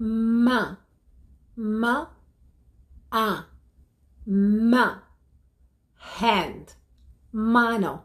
ma, ma, a, ma, hand, mano,